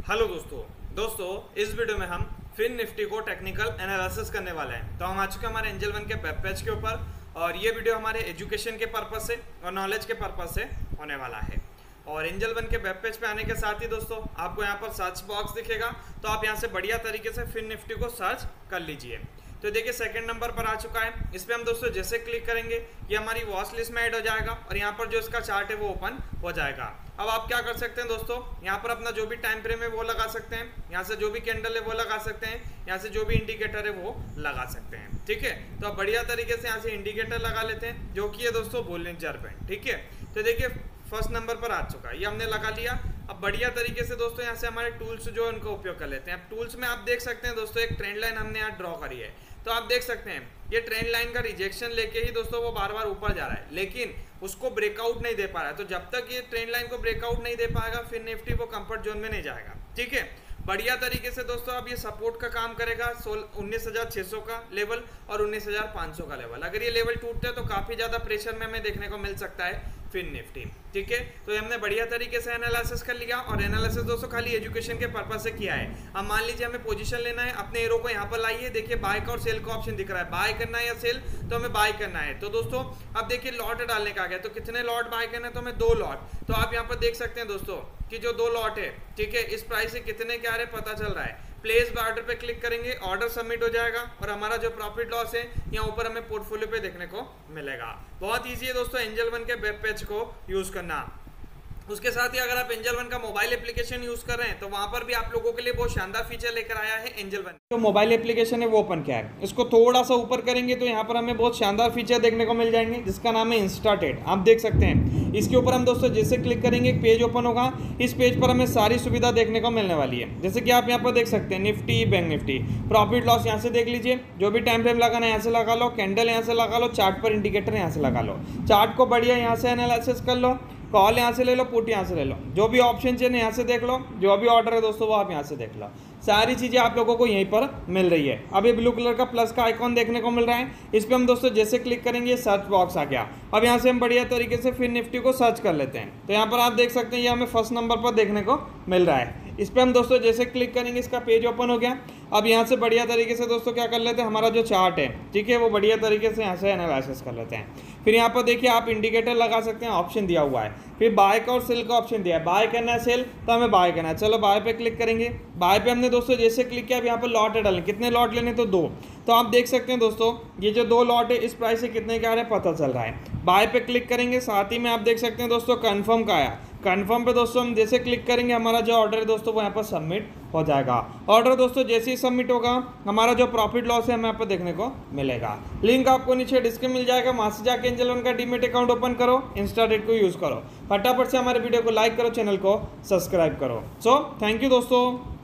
Hello दोस्तों दोस्तों, इस वीडियो में हम फिन निफ्टी को टेक्निकल एनालिसिस करने वाले हैं। तो हम आ चुके हैं हमारे एंजल वन के वेब पेज के ऊपर और ये वीडियो हमारे एजुकेशन के पर्पज से और नॉलेज के पर्पज से होने वाला है। और एंजल वन के वेब पेज पे आने के साथ ही दोस्तों, आपको यहाँ पर सर्च बॉक्स दिखेगा तो आप यहाँ से बढ़िया तरीके से फिन निफ्टी को सर्च कर लीजिए। तो देखिए सेकंड नंबर पर आ चुका है। इस पर हम दोस्तों जैसे क्लिक करेंगे, ये हमारी वॉच लिस्ट में ऐड हो जाएगा और यहाँ पर जो इसका चार्ट है वो ओपन हो जाएगा। अब आप क्या कर सकते हैं दोस्तों? यहाँ पर अपना जो भी टाइम फ्रेम है वो लगा सकते हैं। यहाँ से जो भी कैंडल है वो लगा सकते हैं। यहाँ से जो भी इंडिकेटर है वो लगा सकते हैं। ठीक है? तो अब बढ़िया तरीके से यहाँ से इंडिकेटर लगा लेते हैं, जो कि है दोस्तों बोलिंजर पे ठीक है? तो देखिए फ़र्स्ट नंबर पर आ चुका है। ये हमने लगा लिया। अब बढ़िया तरीके से दोस्तों यहाँ से हमारे टूल्स जो है उनका उपयोग कर लेते हैं। अब टूल्स में आप देख सकते हैं दोस्तों, एक ट्रेंड लाइन हमने यहाँ ड्रॉ करी है। तो आप देख सकते हैं, ये ट्रेंड लाइन का रिजेक्शन लेके ही दोस्तों वो बार बार ऊपर जा रहा है। लेकिन उसको ब्रेकआउट नहीं दे पा रहा है। तो जब तक ये ट्रेंड लाइन को ब्रेकआउट नहीं दे पाएगा, फिर निफ्टी वो कंफर्ट जोन में नहीं जाएगा। ठीक है? बढ़िया तरीके से दोस्तों अब ये सपोर्ट का काम करेगा, सोल उन्नीस का लेवल और उन्नीस का लेवल अगर ये लेवल टूटता है तो काफ़ी ज़्यादा प्रेशर में हमें देखने को मिल सकता है। Fin nifty. ठीक है? तो हमने बढ़िया तरीके से एनालिसिस कर लिया और एनालिसिस दोस्तों खाली एजुकेशन के पर्पज से किया है। अब मान लीजिए हमें पोजीशन लेना है, अपने एरो को यहाँ पर लाइए। देखिए बाय का और सेल का ऑप्शन दिख रहा है। बाय करना है या सेल तो हमें बाय करना है। तो दोस्तों, अब देखिए लॉट डालने का आ गया। तो कितने लॉट बाय करना है? तो हमें दो लॉट तो आप यहाँ पर देख सकते हैं दोस्तों कि जो दो लॉट है, ठीक है, इस प्राइस से कितने क्या रहे पता चल रहा है। प्लेस बाय ऑर्डर पे क्लिक करेंगे ऑर्डर सबमिट हो जाएगा और हमारा जो प्रॉफिट लॉस है, यहाँ ऊपर हमें पोर्टफोलियो पे देखने को मिलेगा। बहुत ईजी है दोस्तों एंजल वन के वेब पेज को यूज़ करना। उसके साथ ही अगर आप एंजल वन का मोबाइल एप्लीकेशन यूज़ कर रहे हैं तो वहाँ पर भी आप लोगों के लिए बहुत शानदार फीचर लेकर आया है एंजल वन जो मोबाइल एप्लीकेशन है, वो ओपन किया है। इसको थोड़ा सा ऊपर करेंगे तो यहाँ पर हमें बहुत शानदार फीचर देखने को मिल जाएँगे, जिसका नाम है इंस्टाटेट आप देख सकते हैं। इसके ऊपर हम दोस्तों जैसे क्लिक करेंगे, एक पेज ओपन होगा। इस पेज पर हमें सारी सुविधा देखने को मिलने वाली है। जैसे कि आप यहाँ पर देख सकते हैं Nifty Bank Nifty profit loss यहाँ से देख लीजिए। जो भी टाइम फ्रेम लगाना है, यहाँ से लगा लो। कैंडल यहाँ से लगा लो। चार्ट पर इंडिकेटर यहाँ से लगा लो। चार्ट को बढ़िया यहाँ से एनालिसिस कर लो। कॉल यहाँ से ले लो, पुट यहाँ से ले लो। जो भी ऑप्शन चाहिए यहाँ से देख लो, जो भी ऑर्डर है दोस्तों वो आप यहाँ से देख लो। सारी चीज़ें आप लोगों को यहीं पर मिल रही है। अब ये ब्लू कलर का प्लस का आइकॉन देखने को मिल रहा है। इस पर हम दोस्तों जैसे क्लिक करेंगे सर्च बॉक्स आ गया। अब यहाँ से हम बढ़िया तरीके से फिर निफ्टी को सर्च कर लेते हैं। तो यहाँ पर आप देख सकते हैं, ये हमें फ़र्स्ट नंबर पर देखने को मिल रहा है। इस पर हम दोस्तों जैसे क्लिक करेंगे, इसका पेज ओपन हो गया। अब यहाँ से बढ़िया तरीके से दोस्तों क्या कर लेते हैं? हमारा जो चार्ट है, ठीक है, वो बढ़िया तरीके से यहाँ से एनालिसिस कर लेते हैं। फिर यहाँ पर देखिए आप इंडिकेटर लगा सकते हैं ऑप्शन दिया हुआ है। फिर बाय का और सेल का ऑप्शन दिया है। बाय करना है सेल तो हमें बाय करना है। चलो बाय पे क्लिक करेंगे। बाय पे हमने दोस्तों जैसे क्लिक किया, अब यहाँ पर लॉट है डालें कितने लॉट लेने तो दो। तो आप देख सकते हैं दोस्तों, ये जो दो लॉट है, इस प्राइस से कितने के आ रहे हैं? पता चल रहा है। बाय पे क्लिक करेंगे, साथ ही में आप देख सकते हैं दोस्तों कन्फर्म का आया। कन्फर्म पे दोस्तों, हम जैसे क्लिक करेंगे, हमारा जो ऑर्डर है दोस्तों, वो यहाँ पर सबमिट हो जाएगा। ऑर्डर दोस्तों, जैसे ही सबमिट होगा, हमारा जो प्रॉफिट लॉस है, हमें यहाँ पर देखने को मिलेगा। लिंक आपको नीचे डिस्क्रिप्शन मिल जाएगा, वहाँ से जाके एंजल वन का डीमेट अकाउंट ओपन करो इंस्टाडेट को यूज़ करो। फटाफट से हमारे वीडियो को लाइक करो चैनल को सब्सक्राइब करो। सो थैंक यू दोस्तों।